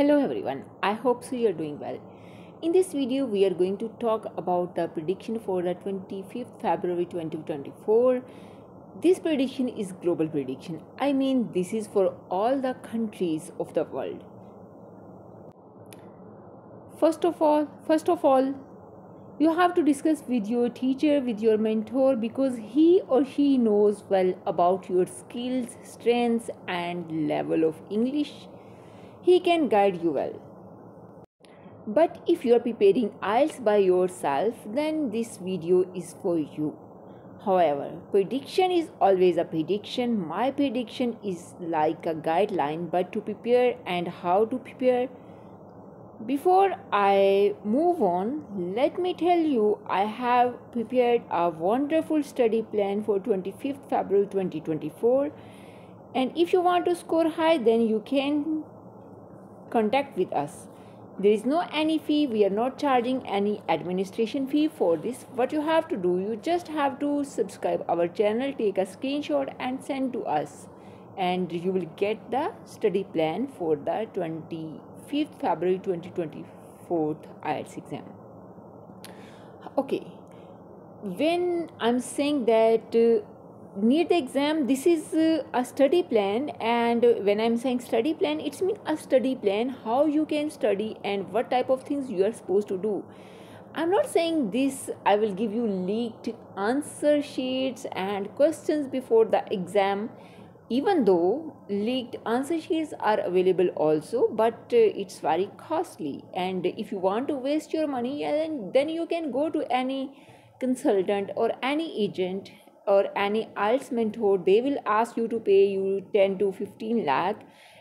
Hello everyone, I hope so you're doing well. In this video, we are going to talk about the prediction for the 25th February 2024. This prediction is global prediction. I mean, this is for all the countries of the world. First of all, first of all, you have to discuss with your teacher, with your mentor because he or she knows well about your skills, strengths and level of English he can guide you well. But if you are preparing IELTS by yourself, then this video is for you. However, prediction is always a prediction. My prediction is like a guideline, but to prepare and how to prepare. Before I move on, let me tell you I have prepared a wonderful study plan for 25th February 2024. And if you want to score high, then you can contact with us. There is no any fee, we are not charging any administration fee for this. What you have to do, you just have to subscribe our channel, take a screenshot and send to us and you will get the study plan for the 25th February 2024 IELTS exam. Okay, when I'm saying that uh, near the exam this is uh, a study plan and when i'm saying study plan it's mean a study plan how you can study and what type of things you are supposed to do. I'm not saying this i will give you leaked answer sheets and questions before the exam even though leaked answer sheets are available also but uh, it's very costly. And if you want to waste your money then, then you can go to any consultant or any agent or any IELTS mentor, they will ask you to pay you 10 to 15 lakh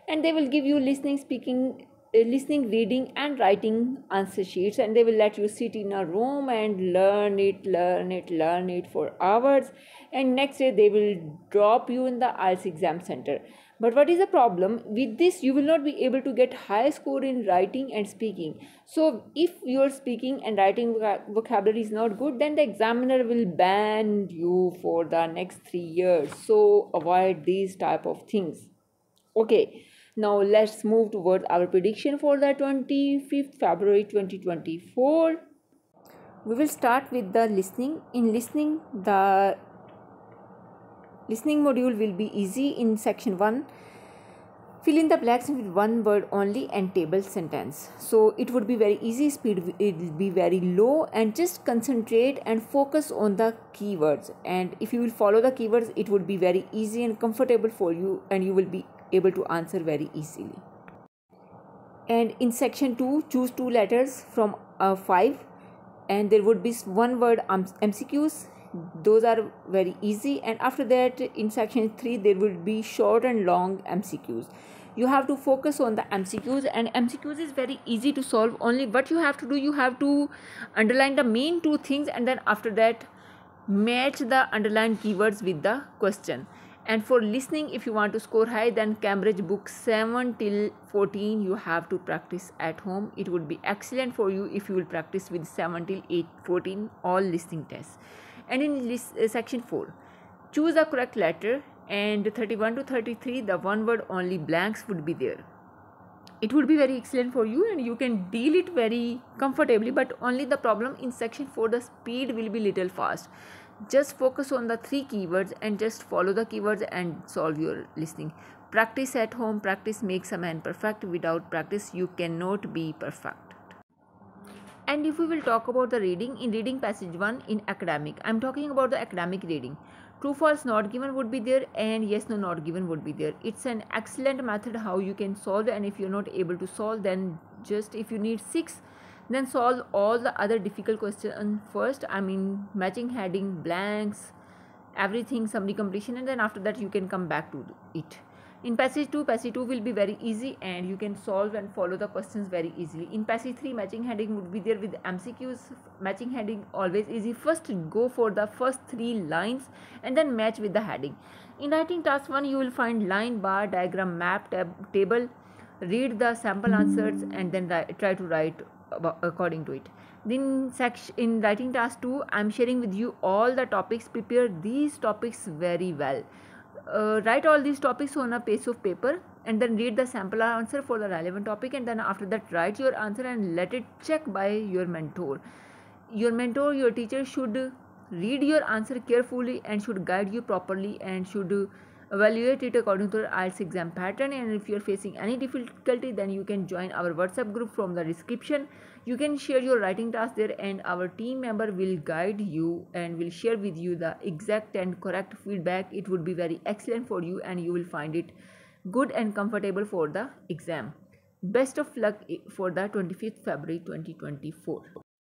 and they will give you listening, speaking, uh, listening, reading and writing answer sheets and they will let you sit in a room and learn it, learn it, learn it for hours and next day they will drop you in the IELTS exam center but what is the problem? With this you will not be able to get high score in writing and speaking. So if your speaking and writing vocabulary is not good then the examiner will ban you for the next 3 years. So avoid these type of things. Okay. Now let's move towards our prediction for the 25th february 2024 we will start with the listening. In listening the Listening module will be easy in section 1. Fill in the blanks with one word only and table sentence. So it would be very easy, speed it will be very low and just concentrate and focus on the keywords. And if you will follow the keywords, it would be very easy and comfortable for you and you will be able to answer very easily. And in section 2, choose two letters from uh, 5 and there would be one word MCQs those are very easy and after that in section 3 there will be short and long mcqs you have to focus on the mcqs and mcqs is very easy to solve. Only what you have to do you have to underline the main two things and then after that match the underlined keywords with the question. And for listening if you want to score high then cambridge book 7 till 14 you have to practice at home. It would be excellent for you if you will practice with 7 till 8 14 all listening tests and in list, uh, section 4 choose the correct letter and 31 to 33 the one word only blanks would be there. It would be very excellent for you and you can deal it very comfortably but only the problem in section 4 the speed will be little fast. Just focus on the three keywords and just follow the keywords and solve your listening. Practice at home practice makes a man perfect. Without practice you cannot be perfect and if we will talk about the reading in reading passage 1 in academic i'm talking about the academic reading. True false not given would be there and yes no not given would be there. It's an excellent method how you can solve and if you're not able to solve then just if you need 6 then solve all the other difficult questions first. I mean matching heading blanks everything summary completion and then after that you can come back to it in passage 2 passage 2 will be very easy and you can solve and follow the questions very easily. In passage 3 matching heading would be there with mcqs matching heading always easy. First go for the first three lines and then match with the heading. In writing task 1 you will find line bar diagram map tab, table. Read the sample answers and then try to write according to it. Then section in writing task 2 i'm sharing with you all the topics. Prepare these topics very well uh, write all these topics on a piece of paper and then read the sample answer for the relevant topic and then after that write your answer and let it check by your mentor. Your mentor your teacher should read your answer carefully and should guide you properly and should evaluate it according to the IELTS exam pattern and if you are facing any difficulty then you can join our WhatsApp group from the description. You can share your writing task there and our team member will guide you and will share with you the exact and correct feedback. It would be very excellent for you and you will find it good and comfortable for the exam. Best of luck eh, for the 25th February 2024